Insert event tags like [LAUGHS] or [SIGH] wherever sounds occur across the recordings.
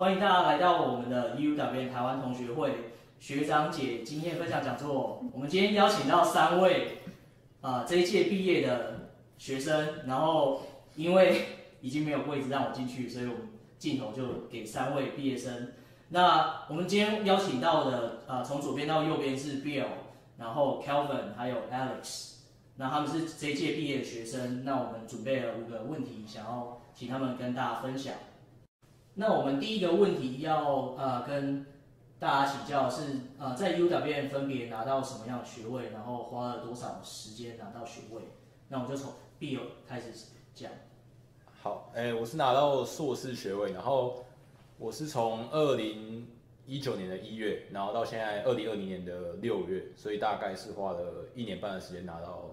欢迎大家来到我们的 UW 台湾同学会学长姐经验分享讲座。我们今天邀请到三位啊、这一届毕业的学生，然后因为已经没有位置让我进去，所以我们镜头就给三位毕业生。那我们今天邀请到的啊、从左边到右边是 Bill，然后 Kelvin 还有 Alex。那他们是这一届毕业的学生，那我们准备了五个问题，想要请他们跟大家分享。那我们第一个问题要呃跟大家请教是呃在 UWM 分别拿到什么样的学位，然后花了多少时间拿到学位？那我们就从 Bill 开始讲。好，哎、我是拿到硕士学位，然后我是从二零一九年的一月，然后到现在二零二零年的六月，所以大概是花了一年半的时间拿到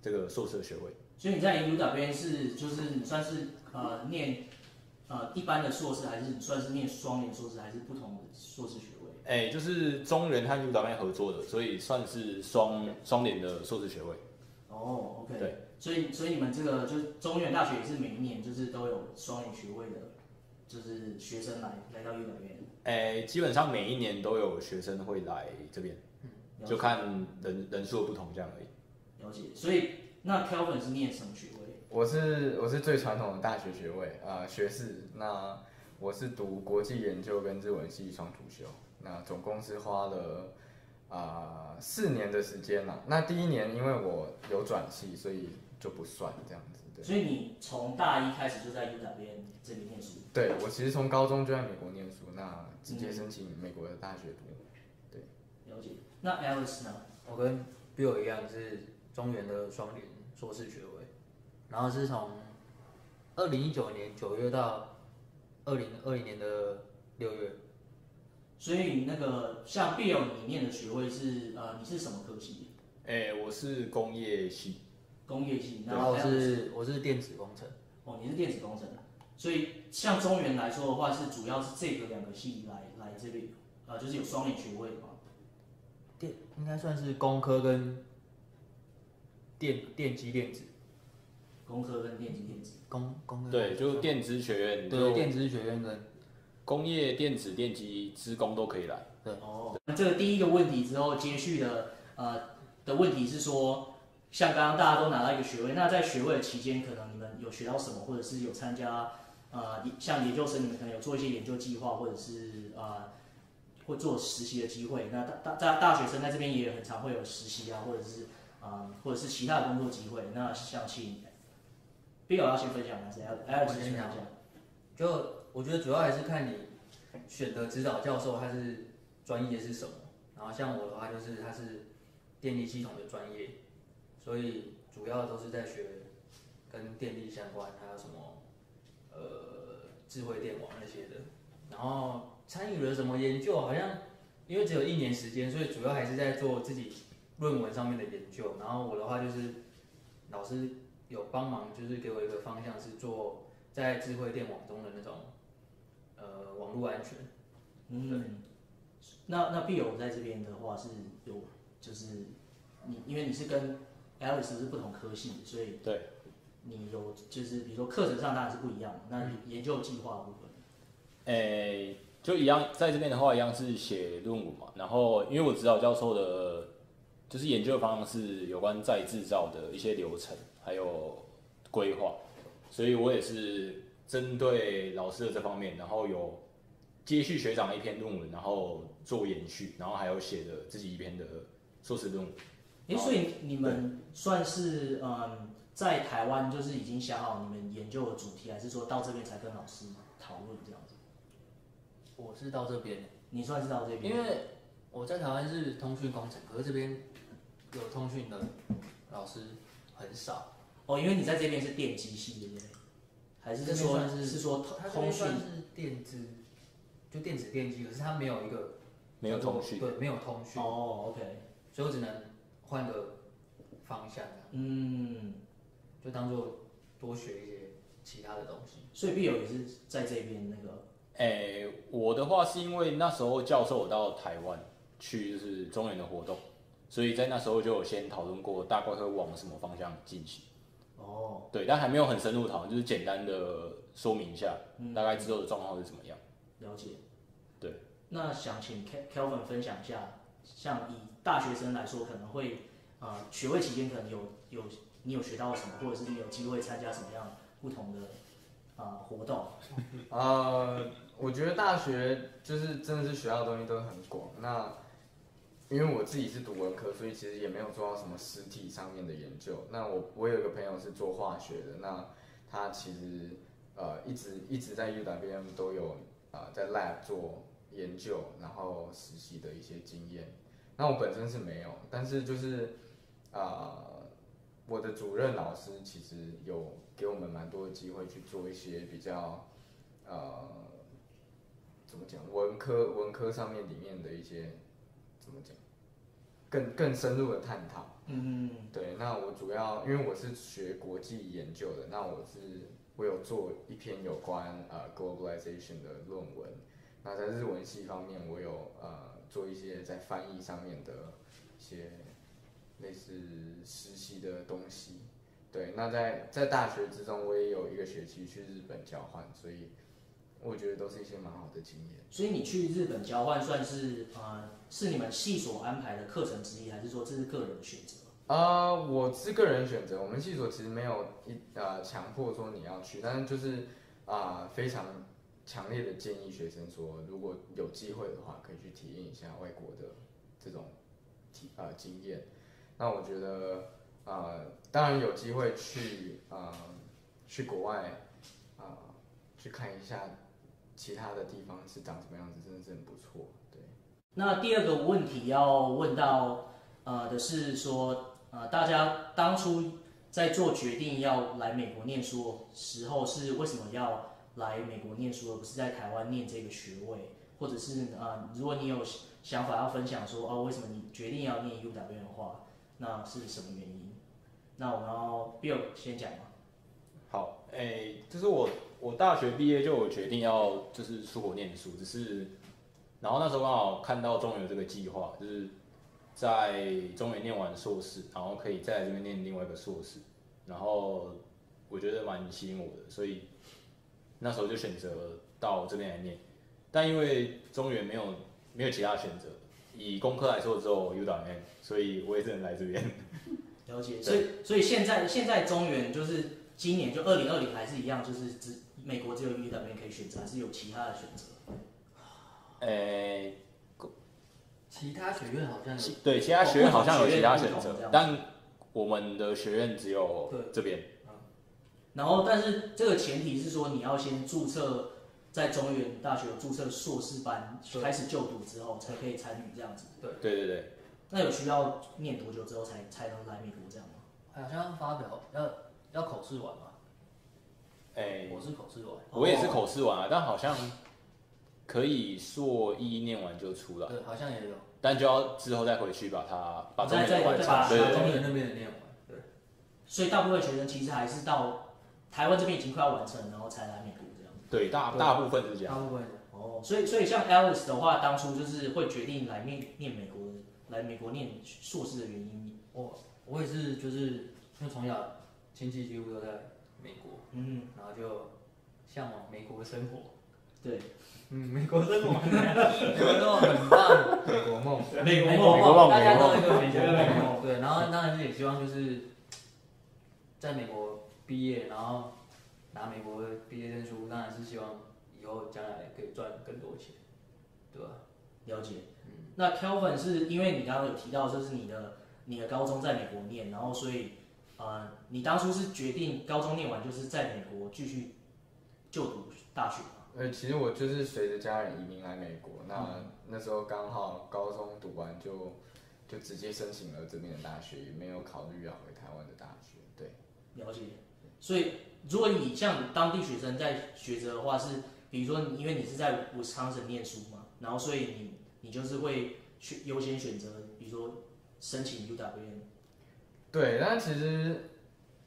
这个硕士的学位。所以你在 UWM 是就是你算是呃念呃一般的硕士，还是你算是念双联硕士，还是不同的硕士学位？哎、就是中原和 U 导面合作的，所以算是双双联的硕士学位。哦，OK，对，所以所以你们这个就是中原大学也是每一年就是都有双联学位的，就是学生来来到 UWM。哎、基本上每一年都有学生会来这边，嗯就看人人数的不同这样而已。了解，所以那 Kelvin 是念什么学位？我是我是最传统的大学学位啊、呃学士。那我是读国际研究跟日文系双主修，那总共是花了啊四、年的时间啦。那第一年因为我有转系，所以就不算这样子。对，所以你从大一开始就在 UWM 这里念书。对我其实从高中就在美国念书，那直接申请美国的大学读。对了解。那 Alice 呢？我跟 Bill 一样是中原的双联硕士学位，然后是从二零一九年九月到二零二零年的六月，所以那个像 Bill 你念的学位是呃你是什么科系？哎、我是工业系，工业系。然后是我是电子工程，哦你是电子工程的，所以像中原来说的话是主要是这个两个系来来这边呃就是有双联学位的嘛。电应该算是工科跟电电机电子工科跟电机电子。工工科对，就电子学院，对电子学院跟工业电子、电机、资工都可以来。对哦，那这个第一个问题之后，接续的呃的问题是说，像刚刚大家都拿到一个学位，那在学位的期间，可能你们有学到什么，或者是有参加呃像研究生，你们可能有做一些研究计划，或者是呃会做实习的机会。那大大大大学生在这边也很常会有实习啊，或者是啊、呃或者是其他的工作机会。那想请 Bill 要先分享还是 Alex 先分享？就我觉得主要还是看你选的指导教授他是专业是什么，然后像我的话就是他是电力系统的专业，所以主要都是在学跟电力相关，还有什么呃智慧电网那些的。然后参与了什么研究，好像因为只有一年时间，所以主要还是在做自己论文上面的研究。然后我的话就是老师有帮忙，就是给我一个方向是做在智慧电网中的那种呃网络安全。嗯，那那 Bill 在这边的话是有，就是你因为你是跟 Alice 是不同科系，所以对，你有就是比如说课程上当然是不一样，那研究计划的部分，诶、就一样，在这边的话一样是写论文嘛。然后，因为我指导教授的，就是研究方向是有关再制造的一些流程，还有规划，所以我也是针对老师的这方面，然后有接续学长的一篇论文，然后做延续，然后还有写的自己一篇的硕士论文。诶，所以你们算是嗯在台湾就是已经想好你们研究的主题，还是说到这边才跟老师讨论这样子？我是到这边，你算是到这边，因为我在台湾是通讯工程，可是这边有通讯的老师很少。哦，因为你在这边是电机系对不对？还是说是是说它这通讯边算是电子，就电子电机，可是它没有一个没有通讯对，没有通讯，哦，OK，所以我只能换个方向，嗯。就当做多学一些其他的东西。所以 Bill 也是在这边那个，诶、我的话是因为那时候教授我到台湾去，就是中原的活动，所以在那时候就有先讨论过大概会往什么方向进行。哦，对，但还没有很深入讨论，就是简单的说明一下，大概之后的状况是怎么样。了解。对。那想请 Kel- Kelvin 分享一下，像以大学生来说，可能会呃学位期间可能有有你有学到什么，或者是你有机会参加什么样不同的啊、呃活动？[LAUGHS] 呃，我觉得大学就是真的是学到的东西都很广。那因为我自己是读文科，所以其实也没有做到什么实体上面的研究。那我我有一个朋友是做化学的，那他其实呃一直一直在 UWM 都有呃在 lab 做研究，然后实习的一些经验。那我本身是没有，但是就是呃我的主任老师其实有给我们蛮多的机会去做一些比较呃怎么讲文科文科上面里面的一些怎么讲更更深入的探讨。嗯，对，那我主要因为我是学国际研究的，那我是我有做一篇有关呃 globalization 的论文。那在日文系方面，我有呃做一些在翻译上面的一些类似实习的东西。对，那在在大学之中，我也有一个学期去日本交换，所以我觉得都是一些蛮好的经验。所以你去日本交换算是呃是你们系所安排的课程之一，还是说这是个人的选择？呃，我是个人选择，我们系所其实没有一呃强迫说你要去，但是就是啊、非常强烈的建议学生说，如果有机会的话，可以去体验一下外国的这种体呃经验。那我觉得呃，当然有机会去呃去国外啊、呃去看一下其他的地方是长什么样子，真的是很不错。对。那第二个问题要问到呃的是说，呃，大家当初在做决定要来美国念书时候，是为什么要来美国念书，而不是在台湾念这个学位？或者是呃，如果你有想法要分享说，哦，为什么你决定要念 UW 的话，那是什么原因？那我们要 Bill 先讲吗？好，诶、就是我我大学毕业就有决定要就是出国念书，只是然后那时候刚好看到中原这个计划，就是在中原念完硕士，然后可以再来这边念另外一个硕士，然后我觉得蛮吸引我的，所以那时候就选择到这边来念。但因为中原没有没有其他选择，以工科来说只有 U 档 N，所以我也只能来这边。了解，所以所以现在现在中原就是今年就二零二零还是一样，就是只美国只有 UW 可以选择，还是有其他的选择？诶、其他学院好像有对其他学院好像有其他选择但我们的学院只有对这边。然后，但是这个前提是说你要先注册在中原大学注册硕士班，开始就读之后才可以参与这样子。对对对，那有需要念多久之后才才能来美国这样吗？好像发表要要口试完嘛，诶、我是口试完，我也是口试完啊，但好像可以硕一念完就出来，对，好像也有，但就要之后再回去把它把中再再完再把成。对对对。中原那边的念完，对，所以大部分学生其实还是到台湾这边已经快要完成，然后才来美国这样。对，大对。大部分是这样。大部分。哦，所以所以像 Alice 的话，当初就是会决定来念念美国的，来美国念硕士的原因，我我也是，就是因为从小亲戚几乎都在美国，嗯，然后就向往美国生活。对，嗯，美国生活，[LAUGHS] 美国生活很棒，美国梦，美国美梦国梦大家都有一个美美国梦国梦，对，然后当然是也希望就是在美国毕业，然后拿美国的毕业证书，当然是希望以后将来可以赚更多钱，对吧？了解。那 Kelvin 是因为你刚刚有提到，就是你的你的高中在美国念，然后所以呃，你当初是决定高中念完就是在美国继续就读大学吗？呃，其实我就是随着家人移民来美国，那、那时候刚好高中读完就就直接申请了这边的大学，也没有考虑要回台湾的大学。对，了解。所以如果你像当地学生在学择的话，是比如说因为你是在 Wisconsin 念书嘛，然后所以你你就是会选优先选择，比如说申请 UWM。对，那其实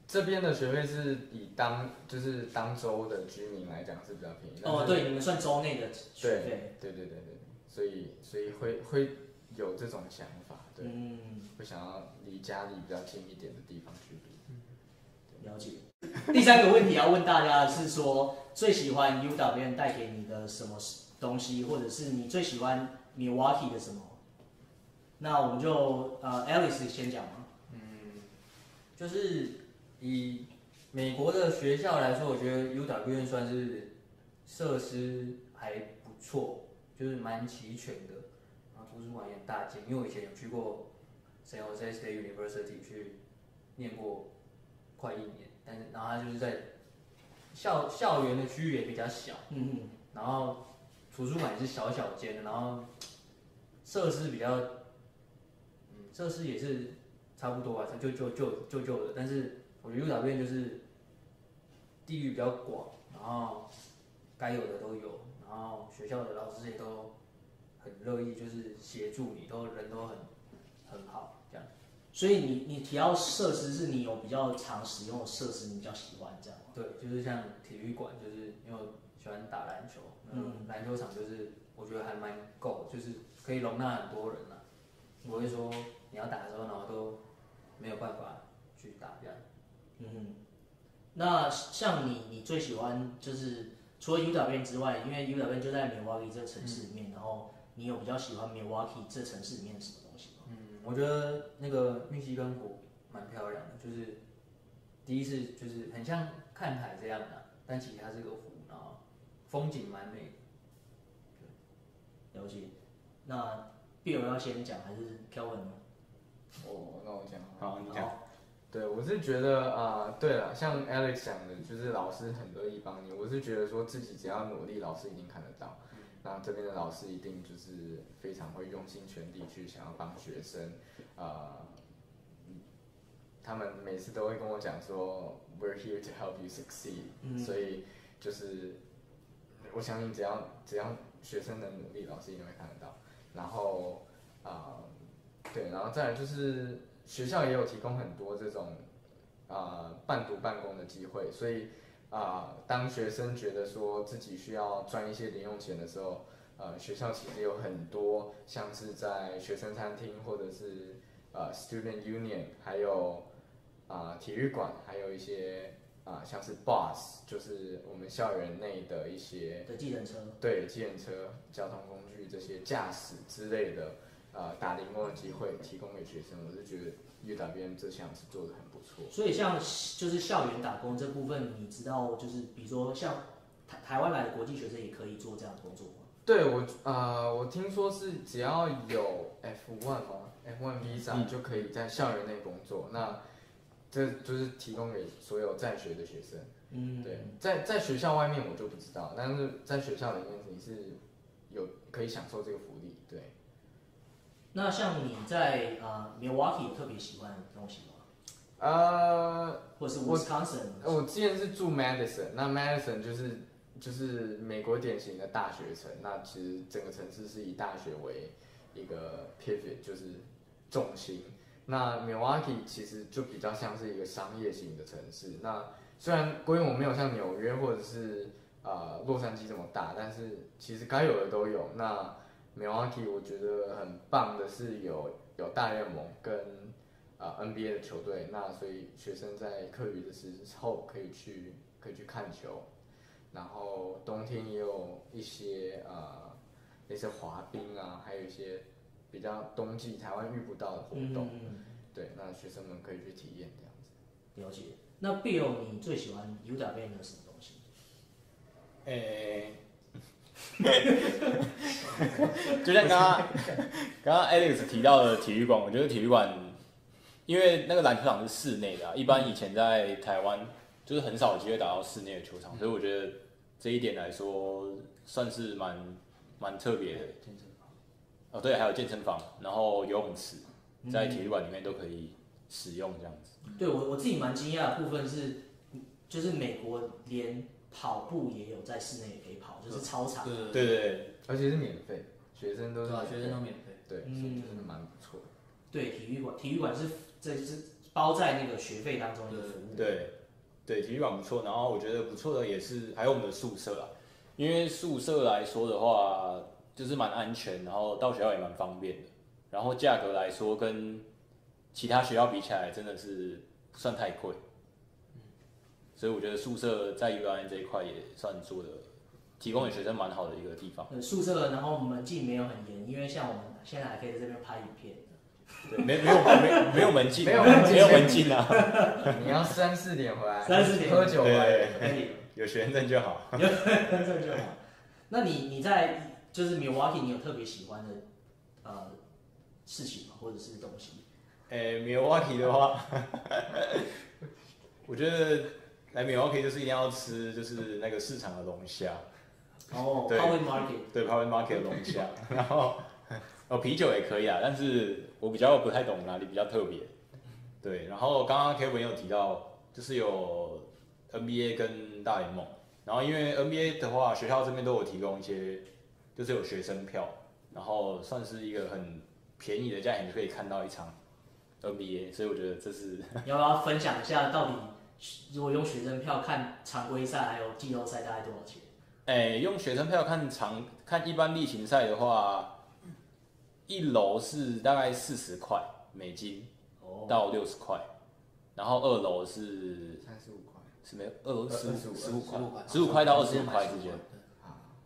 这边的学费是以当就是当州的居民来讲是比较便宜。但哦，对，你们算州内的学费。对对对对，所以所以会会有这种想法，对，嗯，会想要离家里比较近一点的地方去读。了解。第三个问题要问大家的是说，最喜欢 UWM 带给你的什么东西，或者是你最喜欢 Milwaukee 的什么？那我们就呃 Alice 先讲嘛。就是以美国的学校来说，我觉得 UW 算是设施还不错，就是蛮齐全的，然后图书馆也很大间。因为我以前有去过 San Jose State University 去念过快一年，但是然后它就是在校校园的区域也比较小，嗯嗯，然后图书馆也是小小间，然后设施比较，嗯，设施也是差不多啊，就就就就就的，但是我觉得 U 导院就是地域比较广，然后该有的都有，然后学校的老师也都很乐意，就是协助你，都人都很很好，这样。所以你你提到设施是你有比较常使用的设施，你比较喜欢这样吗？对，就是像体育馆，就是因为我喜欢打篮球，嗯，篮球场就是我觉得还蛮够，就是可以容纳很多人啊。不会说你要打的时候，然后都没有办法去打这样。嗯哼，那像你，你最喜欢就是除了 U 导院之外，因为 U 导院就在 Milwaukee 这个城市里面，然后你有比较喜欢 Milwaukee 这城市里面的什么东西吗？嗯，我觉得那个密西根湖蛮漂亮的，就是第一次就是很像看海这样的、但其实它是个湖，然后风景蛮美的。了解。那 Bill 要先讲还是 Kelvin 呢？哦，那我讲好，你讲。好对，我是觉得啊、对了，像 Alex 讲的，就是老师很乐意帮你。我是觉得说自己只要努力，老师一定看得到。那这边的老师一定就是非常会用心全力去想要帮学生，啊、嗯他们每次都会跟我讲说，We're here to help you succeed、嗯所以就是我相信只要只要学生能努力，老师一定会看得到。然后啊、对，然后再来就是学校也有提供很多这种啊、半读半工的机会，所以啊、当学生觉得说自己需要赚一些零用钱的时候，呃，学校其实有很多像是在学生餐厅或者是呃 student union，还有啊、体育馆，还有一些啊、像是 bus，就是我们校园内的一些的计程车。对，计程车、交通工具这些驾驶之类的，呃，打零工的机会提供给学生，我是觉得 UWM 这项是做的很不错。所以像就是校园打工这部分，你知道就是比如说像台台湾来的国际学生也可以做这样的工作吗？对我，呃，我听说是只要有 F1 吗？F1 visa 嗯就可以在校园内工作。那这就是提供给所有在学的学生。嗯，对，在在学校外面我就不知道，但是在学校里面你是有可以享受这个福利。对，那像你在呃 Milwaukee 有特别喜欢的东西吗？呃，或者是 Wisconsin？我之前是住 Madison，那 Madison 就是就是美国典型的大学城，那其实整个城市是以大学为一个 pivot，就是重心。那 Milwaukee 其实就比较像是一个商业型的城市。那虽然规模没有像纽约或者是呃洛杉矶这么大，但是其实该有的都有。那 Milwaukee 我觉得很棒的是有有大联盟跟呃 NBA 的球队，那所以学生在课余的时候可以去可以去看球，然后冬天也有一些呃类似滑冰啊，还有一些比较冬季台湾遇不到的活动，嗯嗯对，那学生们可以去体验这样子。嗯，了解。那 Bill 你最喜欢 UW 的什么东西？诶、[LAUGHS] 就像刚刚 [LAUGHS] 刚刚 Alex 提到的体育馆，我觉得体育馆，因为那个篮球场是室内的、啊，一般以前在台湾就是很少有机会打到室内的球场，所以我觉得这一点来说算是蛮蛮特别的。健身房。哦，对，还有健身房，然后游泳池，在体育馆里面都可以使用这样子。对我我自己蛮惊讶的部分是，就是美国连跑步也有在室内也可以跑，就是操场。对对对对，而且是免费，学生都？是免费学生都免费。对，嗯所以就是蛮不错的。对，体育馆，体育馆是这是包在那个学费当中的服务。对，对，体育馆不错。然后我觉得不错的也是还有我们的宿舍啊，因为宿舍来说的话，就是蛮安全，然后到学校也蛮方便的。然后价格来说，跟其他学校比起来，真的是不算太贵。所以我觉得宿舍在 U N 这一块也算做的提供给学生蛮好的一个地方。呃宿舍，然后门禁没有很严，因为像我们现在还可以在这边拍影片。对，没没有没没有门禁，没有门禁没有门禁啊，你要三四点回来，三四点喝酒回来，对可以，有学生证就好。有证就好。[LAUGHS] 那你你在就是 Milwaukee，你有特别喜欢的呃事情吗？或者是东西？诶、米 Milwaukee 的话，[LAUGHS] 我觉得来 Milwaukee 就是一定要吃就是那个市场的龙虾，哦对 o w e Market，对 Power Market 的龙虾，然后哦啤酒也可以啊，但是我比较不太懂哪里比较特别。对，然后刚刚 Kevin 有提到，就是有 NBA 跟大联盟，然后因为 NBA 的话，学校这边都有提供一些，就是有学生票，然后算是一个很便宜的价钱就可以看到一场 NBA，所以我觉得这是你要不要分享一下到底如果用学生票看常规赛还有季后赛大概多少钱？哎、用学生票看常看一般例行赛的话，一楼是大概四十块美金哦，到六十块，然后二楼是三十五块，是没有二楼十25十五块，十五块到二十五块之间。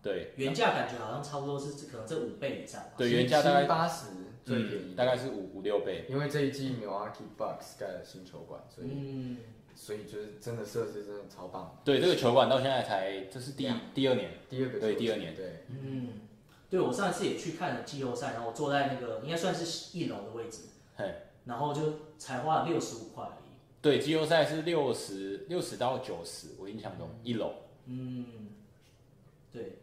对原价感觉好像差不多是可能这五倍以上吧。对，原价大概八十最便宜，嗯，大概是五五六倍。因为这一季 Milwaukee Bucks 盖了新球馆，所以嗯，所以就是真的设施真的超棒。对，这个球馆到现在才这是第两第二年，第二个对第二年。对，嗯，对我上一次也去看了季后赛，然后我坐在那个应该算是一楼的位置，嘿，然后就才花了六十五块而已。对，季后赛是六十六十到九十，我印象中一楼。嗯，对。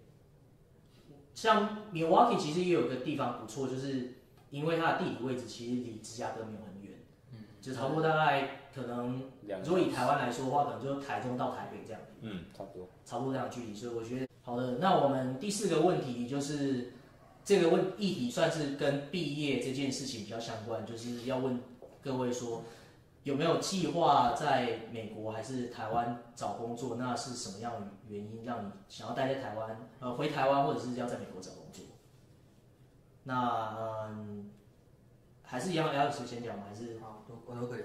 像 Milwaukee 其实也有一个地方不错，就是因为它的地理位置其实离芝加哥没有就差不多大概可能，如果以台湾来说的话，可能就台中到台北这样。嗯，差不多。差不多这样距离，所以我觉得好的。那我们第四个问题就是这个问议题算是跟毕业这件事情比较相关，就是要问各位说有没有计划在美国还是台湾找工作？那是什么样的原因让你想要待在台湾？呃，回台湾或者是要在美国找工作？那嗯，还是一样，Alex 先讲吗？还是好，都我都可以。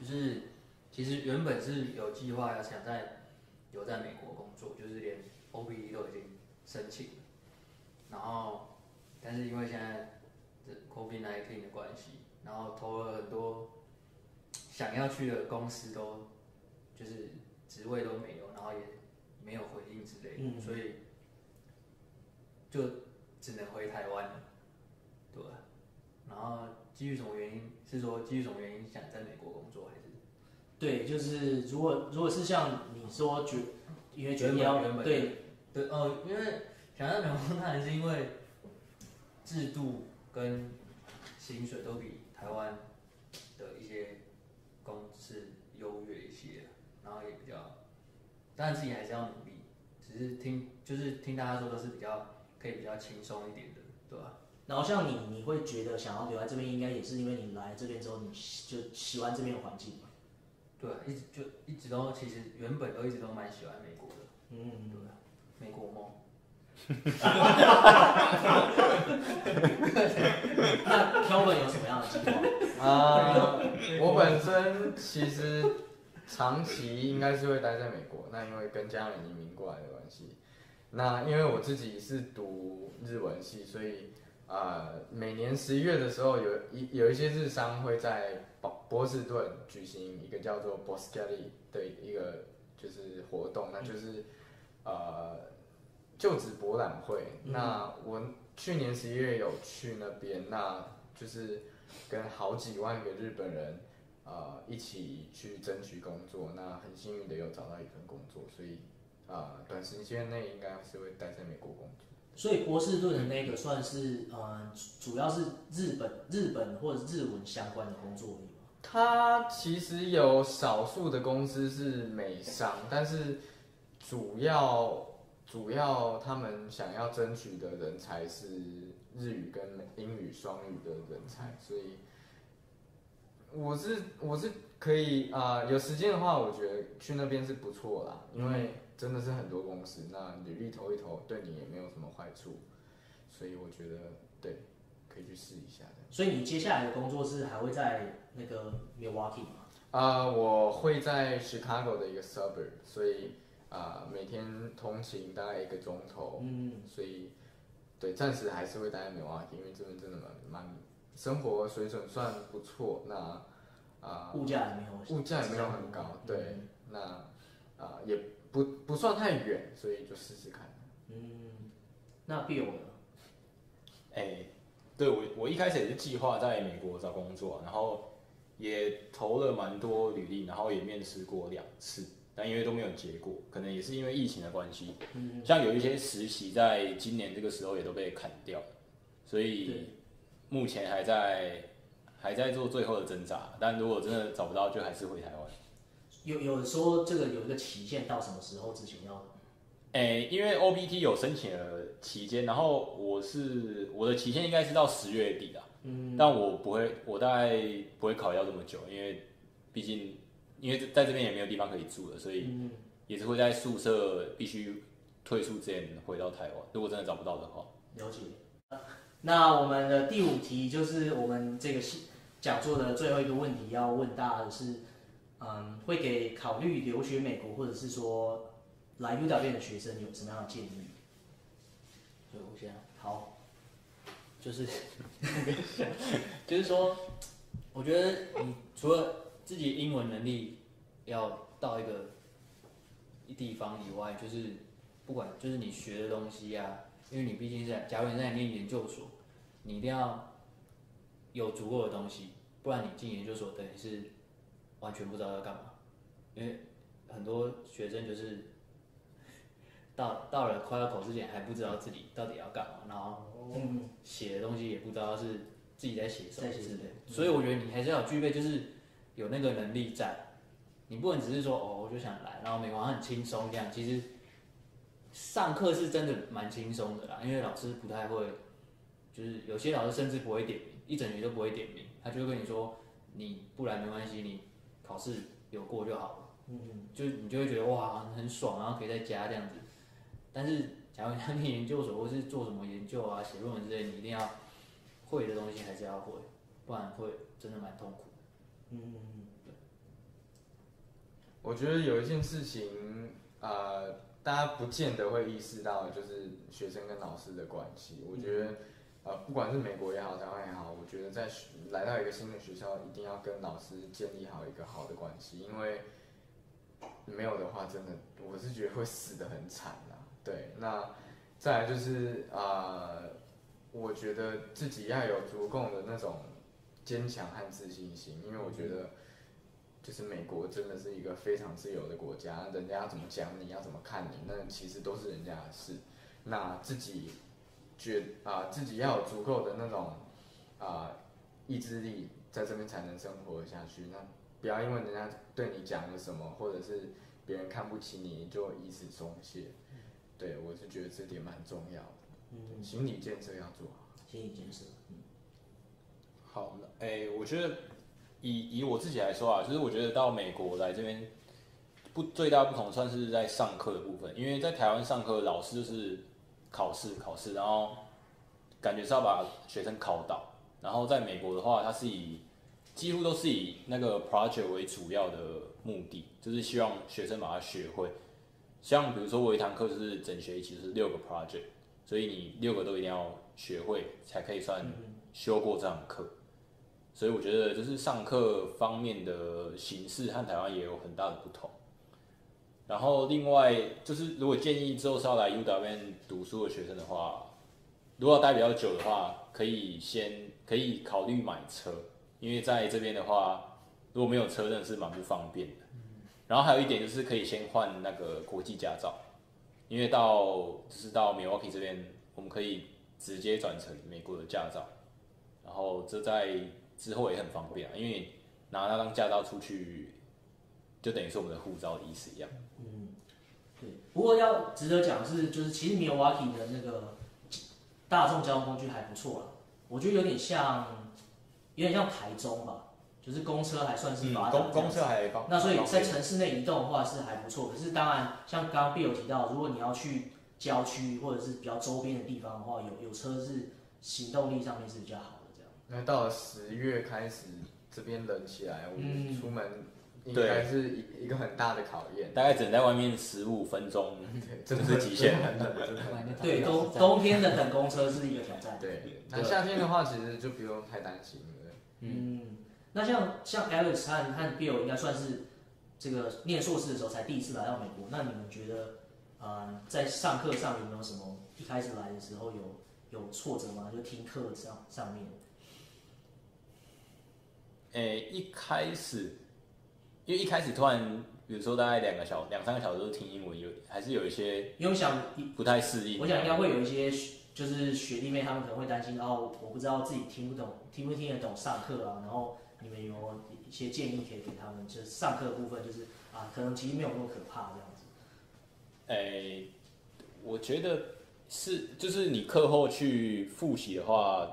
就是其实原本是有计划要想在留在美国工作，就是连 O B E 都已经申请了，然后但是因为现在这 COVID-19 的关系，然后投了很多想要去的公司都就是职位都没有，然后也没有回应之类的，嗯所以就只能回台湾了。然后基于什么原因？是说基于什么原因想在美国工作，还是对，就是如果如果是像你说觉，因为觉得原本要原本对对哦？因为想在美国当然是因为制度跟薪水都比台湾的一些公司优越一些，然后也比较，当然自己还是要努力，只是听就是听大家说都是比较可以比较轻松一点的，对吧？然后像你，你会觉得想要留在这边，应该也是因为你来这边之后，你就喜欢这边的环境嘛？对，一直就一直都其实原本都一直都蛮喜欢美国的，嗯，对？美国梦。[LAUGHS] 那 Kelvin 有什么样的计划？啊、我本身其实长期应该是会待在美国，那因为跟家人移民过来的关系，那因为我自己是读日文系，所以啊、呃每年十一月的时候有一有一些日商会在波波士顿举行一个叫做 b o s c a l i 的一个就是活动，那就是呃就职博览会。嗯那我去年十一月有去那边，那就是跟好几万个日本人呃一起去争取工作，那很幸运的有找到一份工作，所以啊、呃短时间内应该是会待在美国工作。所以波士顿的那个算是呃，主主要是日本日本或者日文相关的工作。它其实有少数的公司是美商，但是主要主要他们想要争取的人才是日语跟英语双语的人才，所以我是我是可以啊、有时间的话，我觉得去那边是不错啦，因为真的是很多公司，那履历投一投，对你也没有什么坏处，所以我觉得对，可以去试一下的。所以你接下来的工作是还会在那个 Milwaukee 吗？啊、我会在 Chicago 的一个 suburb，所以啊、每天通勤大概一个钟头，嗯，所以对暂时还是会待在 Milwaukee，因为这边真的蛮蛮生活水准算不错。那啊、物价也没有，物价也没有很高，对嗯，那啊、也不不算太远，所以就试试看。嗯，那 Bill 呢？哎、对我我一开始也是计划在美国找工作，然后也投了蛮多履历，然后也面试过两次，但因为都没有结果，可能也是因为疫情的关系，嗯像有一些实习在今年这个时候也都被砍掉，所以目前还在还在做最后的挣扎，但如果真的找不到，就还是回台湾。有有说这个有一个期限到什么时候之前要？诶、因为 OPT 有申请的期间，然后我是我的期限应该是到十月底啊，嗯，但我不会，我大概不会考虑到这么久，因为毕竟因为在这边也没有地方可以住了，所以嗯，也是会在宿舍必须退宿之前回到台湾。如果真的找不到的话，了解。那我们的第五题就是我们这个系讲座的最后一个问题，要问大家的是，嗯，会给考虑留学美国或者是说来 U 表的学生有什么样的建议？所以我先好，就是 [LAUGHS] 就是说，我觉得你除了自己英文能力要到一个地方以外，就是不管就是你学的东西啊，因为你毕竟在，假如你在念研究所，你一定要有足够的东西，不然你进研究所等于是完全不知道要干嘛，因为很多学生就是到到了快要考之前还不知道自己到底要干嘛，然后嗯，写的东西也不知道是自己在写什么之类的，所以我觉得你还是要具备就是有那个能力在，你不能只是说哦我就想来，然后每晚很轻松这样，其实上课是真的蛮轻松的啦，因为老师不太会，就是有些老师甚至不会点名，一整年都不会点名，他就会跟你说你不来没关系，你考试有过就好了。嗯，就你就会觉得哇很爽，然后可以在家这样子。但是假如你要念研究所或是做什么研究啊、写论文之类，你一定要会的东西还是要会，不然会真的蛮痛苦。嗯，我觉得有一件事情，呃，大家不见得会意识到，就是学生跟老师的关系。我觉得，呃，不管是美国也好，台湾也好，我觉得在来到一个新的学校，一定要跟老师建立好一个好的关系，因为没有的话，真的我是觉得会死得很惨啦。对，那再来就是呃，我觉得自己要有足够的那种坚强和自信心，因为我觉得。就是美国真的是一个非常自由的国家，人家要怎么讲你，要怎么看你，那其实都是人家的事。那自己觉啊、自己要有足够的那种啊、意志力，在这边才能生活下去。那不要因为人家对你讲了什么，或者是别人看不起你，就以此松懈。对我是觉得这点蛮重要的，嗯，心理建设要做好。心理建设，嗯，好，那哎、我觉得以以我自己来说啊，就是我觉得到美国来这边不最大不同算是在上课的部分，因为在台湾上课老师就是考试考试，然后感觉是要把学生考倒，然后在美国的话，它是以几乎都是以那个 project 为主要的目的，就是希望学生把它学会。像比如说我一堂课就是整学期就是六个 project，所以你六个都一定要学会，才可以算修过这堂课。所以我觉得就是上课方面的形式和台湾也有很大的不同。然后另外就是，如果建议之后是要来 UW 读书的学生的话，如果要待比较久的话，可以先可以考虑买车，因为在这边的话，如果没有车真的是蛮不方便的。然后还有一点就是可以先换那个国际驾照，因为到就是到 Milwaukee 这边，我们可以直接转成美国的驾照，然后这在之后也很方便啊，因为拿那张驾照出去，就等于是我们的护照的意思一样。嗯对。不过要值得讲的是，就是其实 Milwaukee 的那个大众交通工具还不错了，我觉得有点像，有点像台中吧，就是公车还算是发达公公车还方，那所以在城市内移动的话是还不错，可是当然像刚刚 Bill 有提到，如果你要去郊区或者是比较周边的地方的话，有有车是行动力上面是比较好的这样。那到了十月开始，这边冷起来，我们出门应该是一一个很大的考验。大概只能在外面十五分钟，对，这真的是极限。对，冬冬天的等公车是一个挑战。对，那夏天的话，其实就不用太担心了。嗯，那像像 Alex 和和 Bill 应该算是这个念硕士的时候才第一次来到美国。那你们觉得，呃，在上课上有没有什么一开始来的时候有有挫折吗？就听课上上面。诶、一开始，因为一开始突然，比如说大概两个小两三个小时都听英文，有还是有一些因为我想，不太适应。我想应该会有一些就是学弟妹他们可能会担心哦，我不知道自己听不懂，听不听得懂上课啊。然后你们有没有一些建议可以给他们？就是上课的部分，就是啊，可能其实没有那么可怕这样子。诶、我觉得是，就是你课后去复习的话，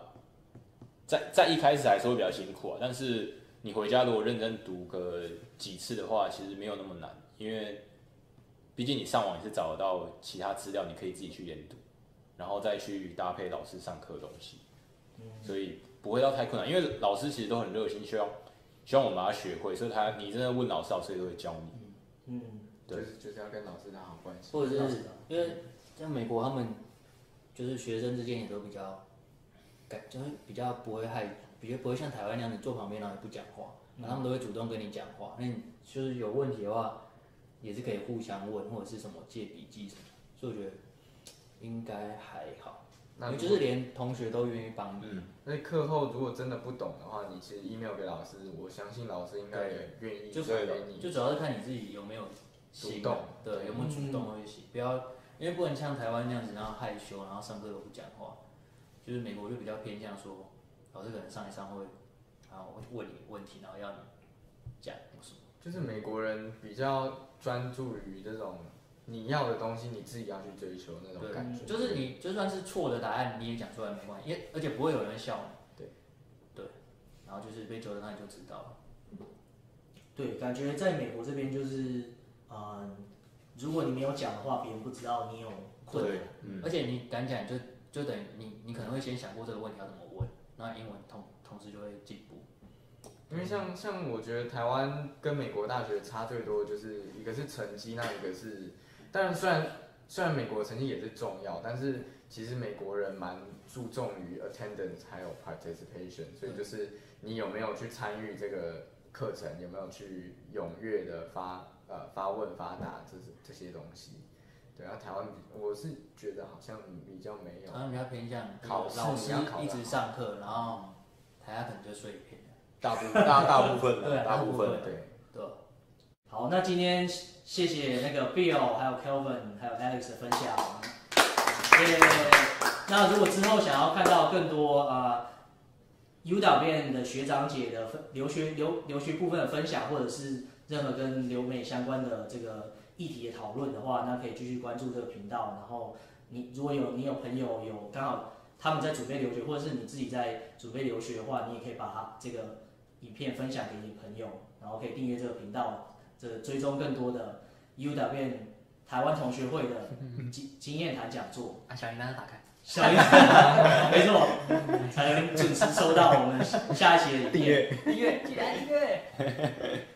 在在一开始来说会比较辛苦啊，但是你回家如果认真读个几次的话，其实没有那么难，因为毕竟你上网也是找得到其他资料，你可以自己去研读，然后再去搭配老师上课的东西，所以不会到太困难，因为老师其实都很热心，希望希望我们把它学会，所以他你真的问老师，老师也都会教你。嗯，对就是就是要跟老师打好关系。或者是因为像美国他们就是学生之间也都比较感，就是比较不会害，比较不会像台湾那样子坐旁边然后也不讲话，然后他们都会主动跟你讲话。那你就是有问题的话，也是可以互相问，或者是什么借笔记什么，所以我觉得应该还好。那因为就是连同学都愿意帮你，嗯，那课后如果真的不懂的话，你其实 email 给老师，我相信老师应该也愿意就给你。就主要是看你自己有没有心主动对，有没有主动会写，不要因为不能像台湾那样子，然后害羞，然后上课都不讲话。就是美国就比较偏向说，老师可能上一上会，然后问你问题，然后要你讲什么。就是美国人比较专注于这种你要的东西，你自己要去追求那种感觉。就是你就算是错的答案，你也讲出来没关系，因为而且不会有人笑你。对，对，然后就是被纠正，那你就知道了。对，感觉在美国这边就是，嗯，如果你没有讲的话，别人不知道你有困难。嗯，而且你敢讲，就就等于你你可能会先想过这个问题要怎么问，那英文同同时就会进步。因为像像我觉得台湾跟美国大学差最多，就是一个是成绩，那一个是，当然虽然虽然美国成绩也是重要，但是其实美国人蛮注重于 attendance 还有 participation，所以就是你有没有去参与这个课程，有没有去踊跃的发呃发问发答这是这些东西。对，然后台湾比我是觉得好像比较没有好像比较偏向考试你要考得一直上课，然后台下可能就碎片了，大部大大部分对啊大部分对，对？好，那今天谢谢那个 Bill 还有 Kelvin 还有 Alex 的分享，谢谢。那如果之后想要看到更多啊、U 导变的学长姐的分留学留留学部分的分享，或者是任何跟留美相关的这个议题的讨论的话，那可以继续关注这个频道。然后你如果有你有朋友有刚好他们在准备留学，或者是你自己在准备留学的话，你也可以把它这个影片分享给你朋友，然后可以订阅这个频道，这追踪更多的 U 导变台湾同学会的经经验谈讲座。啊，小铃铛打开。小铃铛没错，才能准时收到我们下一期的影片。订阅。订阅，记得按订阅。